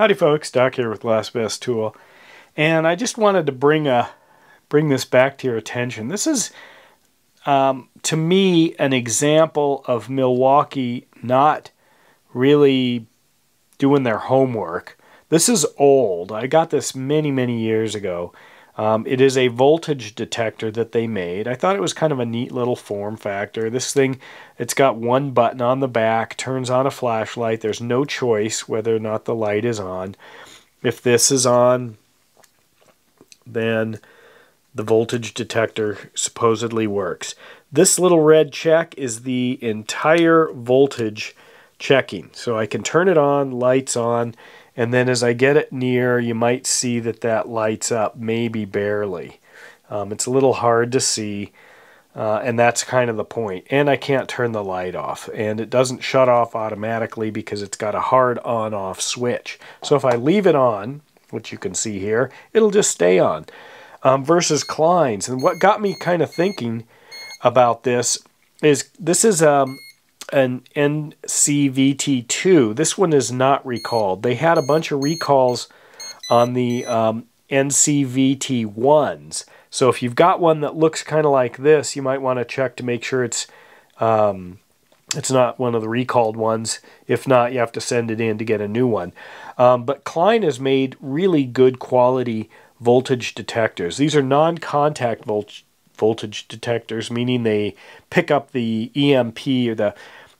Howdy folks, Doc here with Last Best Tool. And I just wanted to bring a bring this back to your attention. This is um, to me an example of Milwaukee not really doing their homework. This is old. I got this many, many years ago. Um, it is a voltage detector that they made. I thought it was kind of a neat little form factor. This thing, it's got one button on the back, turns on a flashlight. There's no choice whether or not the light is on. If this is on, then the voltage detector supposedly works. This little red check is the entire voltage checking. So I can turn it on, lights on, and then as I get it near, you might see that that lights up, maybe barely. Um, it's a little hard to see, uh, and that's kind of the point. And I can't turn the light off, and it doesn't shut off automatically because it's got a hard on-off switch. So if I leave it on, which you can see here, it'll just stay on. Um, versus Klein's, and what got me kind of thinking about this is this is um, an NCVT2. This one is not recalled. They had a bunch of recalls on the um, NCVT1s. So if you've got one that looks kind of like this, you might want to check to make sure it's um, it's not one of the recalled ones. If not, you have to send it in to get a new one. Um, but Klein has made really good quality voltage detectors. These are non-contact voltage voltage detectors, meaning they pick up the EMP or the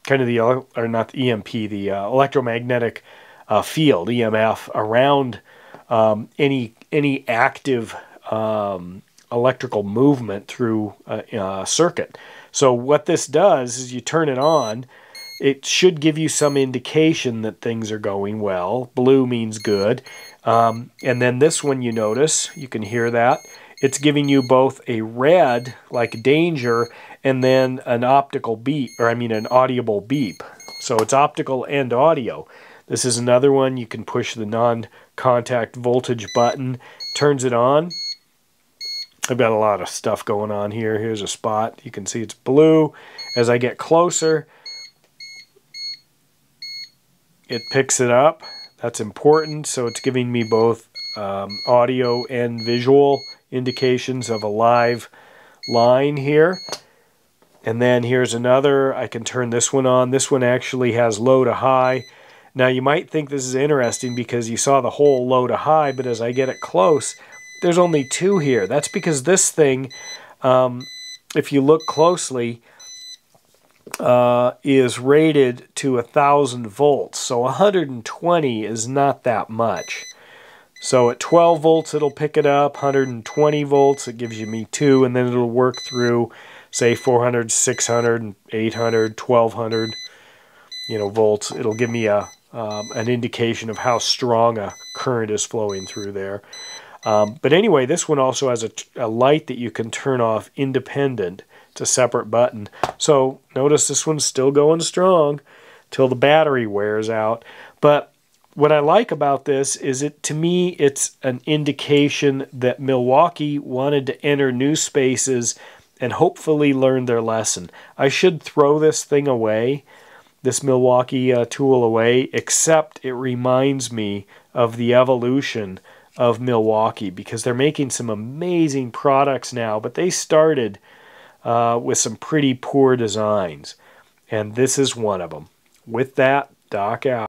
kind of the or not the EMP, the uh, electromagnetic uh, field (EMF) around um, any any active um, electrical movement through a, a circuit. So what this does is you turn it on. It should give you some indication that things are going well. Blue means good. Um, and then this one you notice, you can hear that. It's giving you both a red, like danger, and then an optical beep, or I mean an audible beep. So it's optical and audio. This is another one. You can push the non-contact voltage button, turns it on. I've got a lot of stuff going on here. Here's a spot. You can see it's blue. As I get closer, it picks it up. That's important. So it's giving me both um, audio and visual indications of a live line here. And then here's another. I can turn this one on. This one actually has low to high. Now you might think this is interesting because you saw the whole low to high, but as I get it close, there's only two here. That's because this thing, um, if you look closely, uh, is rated to a thousand volts. So 120 is not that much. So at 12 volts, it'll pick it up. 120 volts, it gives you me two, and then it'll work through say 400, 600, 800, 1200, you know, volts. It'll give me a um, an indication of how strong a current is flowing through there. Um, but anyway, this one also has a, a light that you can turn off independent. It's a separate button. So notice this one's still going strong till the battery wears out. But what I like about this is it to me it's an indication that Milwaukee wanted to enter new spaces and hopefully learn their lesson. I should throw this thing away, this Milwaukee uh, tool away, except it reminds me of the evolution of Milwaukee because they're making some amazing products now, but they started uh, with some pretty poor designs. And this is one of them. With that, Doc out.